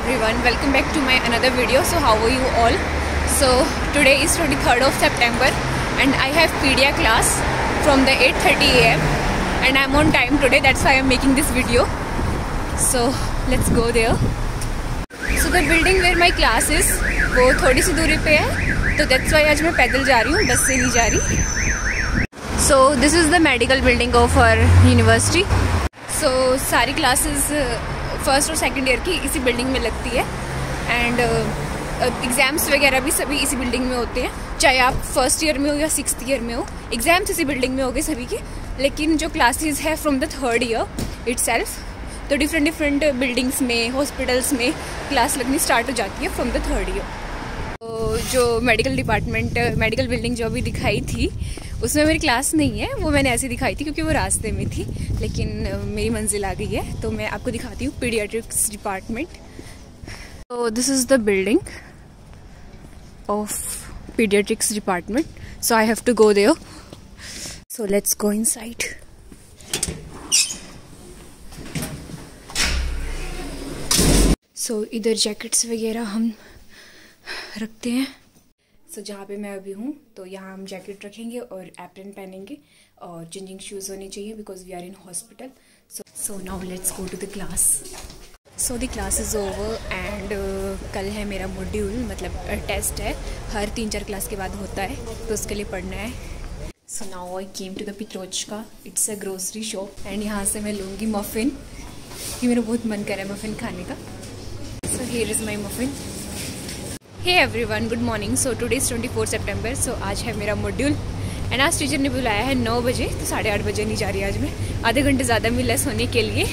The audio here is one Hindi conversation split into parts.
everyone, welcome back to my another video. So how are you all? So today is 23rd of September and I have pedia class from the 8:30 a.m. and I'm on time today. That's why I'm making this video. So let's go there. So the building where my class is वो थोड़ी सी दूरी पे है तो that's why आज मैं पैदल जा रही हूँ बस से नहीं जा रही So this is the medical building of our university. So सारी classes फ़र्स्ट और सेकेंड ईयर की इसी बिल्डिंग में लगती है। एंड एग्ज़ाम्स uh, वगैरह भी सभी इसी बिल्डिंग में होते हैं। चाहे आप फ़र्स्ट ईयर में हो या सिक्स ईयर में हो एग्ज़ाम्स इसी बिल्डिंग में हो गए सभी के। लेकिन जो क्लासेस है from the third year it's तो डिफरेंट डिफरेंट बिल्डिंग्स में हॉस्पिटल्स में क्लास लगनी स्टार्ट हो जाती है फ्रॉम द थर्ड ईयर जो मेडिकल डिपार्टमेंट मेडिकल बिल्डिंग जो अभी दिखाई थी, उसमें मेरी क्लास नहीं है, वो मैंने ऐसे दिखाई थी क्योंकि वो रास्ते में थी, लेकिन मेरी मंजिल आ गई है तो मैं आपको दिखाती हूँ पीडियाट्रिक्स डिपार्टमेंट तो this is the building of paediatrics department so I have to go there so let's go inside so इधर जैकेट्स वगैरह हम रखते हैं। सो so, जहाँ पे मैं अभी हूँ तो यहाँ हम जैकेट रखेंगे और एप्रन पहनेंगे और चेंजिंग शूज़ होने चाहिए because we are in hospital so so now let's go to the class so the class is over and कल है मेरा मॉड्यूल मतलब टेस्ट uh, है। हर तीन चार क्लास के बाद होता है तो उसके लिए पढ़ना है। So now I came to the पित्रोच का it's a grocery shop and यहाँ से मैं लूँगी मफ़िन कि मेरा बहुत मन कर रहा है मफ़िन खाने का। So here is my muffin hey everyone good morning so today's twenty four September so आज है मेरा मॉड्यूल एंड आज टीचर ने बुलाया है नौ बजे. तो साढ़े आठ बजे नहीं जा रही आज मैं. आधे घंटे ज़्यादा मिला सोने के लिए.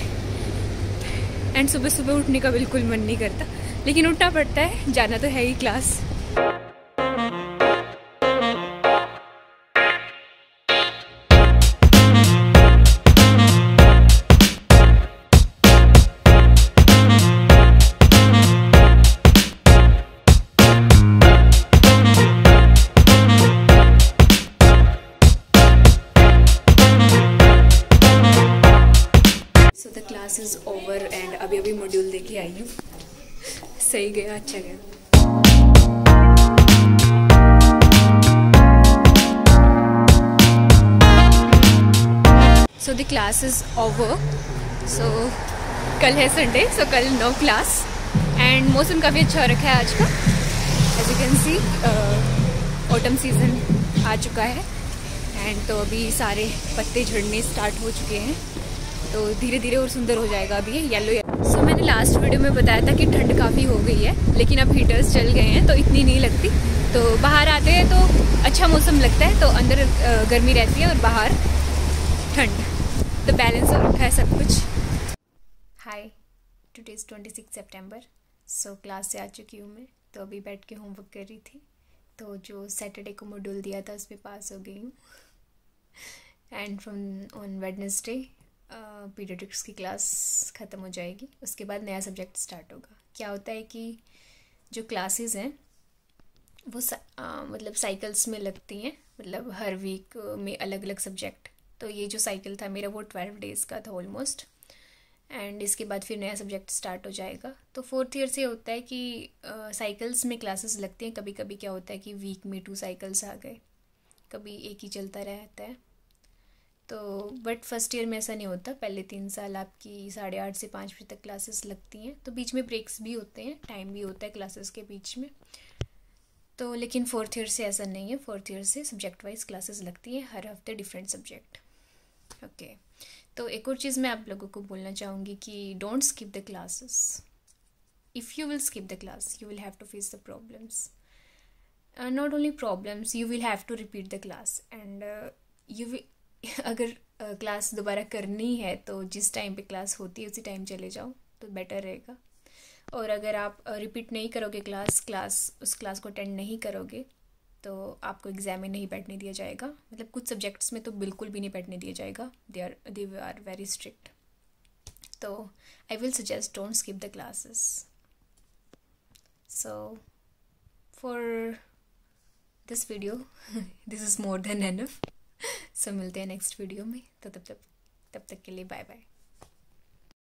एंड सुबह सुबह उठने का बिल्कुल मन नहीं करता. लेकिन उठना पड़ता है. जाना तो है ही class class is over and अभी अभी मॉड्यूल देखे आई हूँ। सही गया अच्छा गया। So the class is over so कल है संडे सो कल नो क्लास एंड मौसम काफ़ी अच्छा रखा है आज का। As you can see autumn season आ चुका है। एंड तो अभी सारे पत्ते झड़ने स्टार्ट हो चुके हैं। तो धीरे धीरे और सुंदर हो जाएगा अभी ये येलो सो मैंने लास्ट वीडियो में बताया था कि ठंड काफ़ी हो गई है, लेकिन अब हीटर्स चल गए हैं तो इतनी नहीं लगती। तो बाहर आते हैं तो अच्छा मौसम लगता है तो अंदर गर्मी रहती है और बाहर ठंड। तो बैलेंस रखा है सब कुछ। Hi today is twenty six September so class से आ चुकी हूँ मैं। तो अभी बैठ के होमवर्क कर रही थी। तो जो सैटरडे को मॉड्यूल दिया था उस पर पास हो गई हूँ। And from on Wednesday paediatrics की क्लास ख़त्म हो जाएगी उसके बाद नया सब्जेक्ट स्टार्ट होगा। क्या होता है कि जो क्लासेस हैं वो आ, मतलब साइकिल्स में लगती हैं मतलब हर वीक में अलग अलग सब्जेक्ट तो ये जो साइकिल था मेरा वो ट्वेल्व डेज़ का था ऑलमोस्ट एंड इसके बाद फिर नया सब्जेक्ट स्टार्ट हो जाएगा। तो फोर्थ ईयर से होता है कि साइकिल्स में क्लासेस लगती हैं। कभी कभी क्या होता है कि वीक में टू साइकिल्स आ गए। कभी एक ही चलता रहता है। तो बट फ़र्स्ट ईयर में ऐसा नहीं होता। पहले तीन साल आपकी साढ़े आठ से पाँच बजे तक क्लासेस लगती हैं। तो बीच में ब्रेक्स भी होते हैं टाइम भी होता है क्लासेस के बीच में। तो लेकिन फोर्थ ईयर से ऐसा नहीं है। फोर्थ ईयर से सब्जेक्ट वाइज क्लासेस लगती हैं, हर हफ़्ते डिफरेंट सब्जेक्ट ओके तो एक और चीज़ मैं आप लोगों को बोलना चाहूँगी कि don't skip the classes if you will skip the class you will have to face the problems not only problems you will have to repeat the class and you will अगर क्लास दोबारा करनी है तो जिस टाइम पे क्लास होती है, उसी टाइम चले जाओ तो बेटर रहेगा। और अगर आप रिपीट नहीं करोगे क्लास क्लास उस क्लास को अटेंड नहीं करोगे तो आपको एग्ज़ाम में नहीं बैठने दिया जाएगा। मतलब कुछ सब्जेक्ट्स में तो बिल्कुल भी नहीं बैठने दिया जाएगा। They are they are very strict तो I will suggest don't skip the classes so for this video this is more than enough so मिलते हैं नेक्स्ट वीडियो में. तो तब तक तब तक के लिए बाय बाय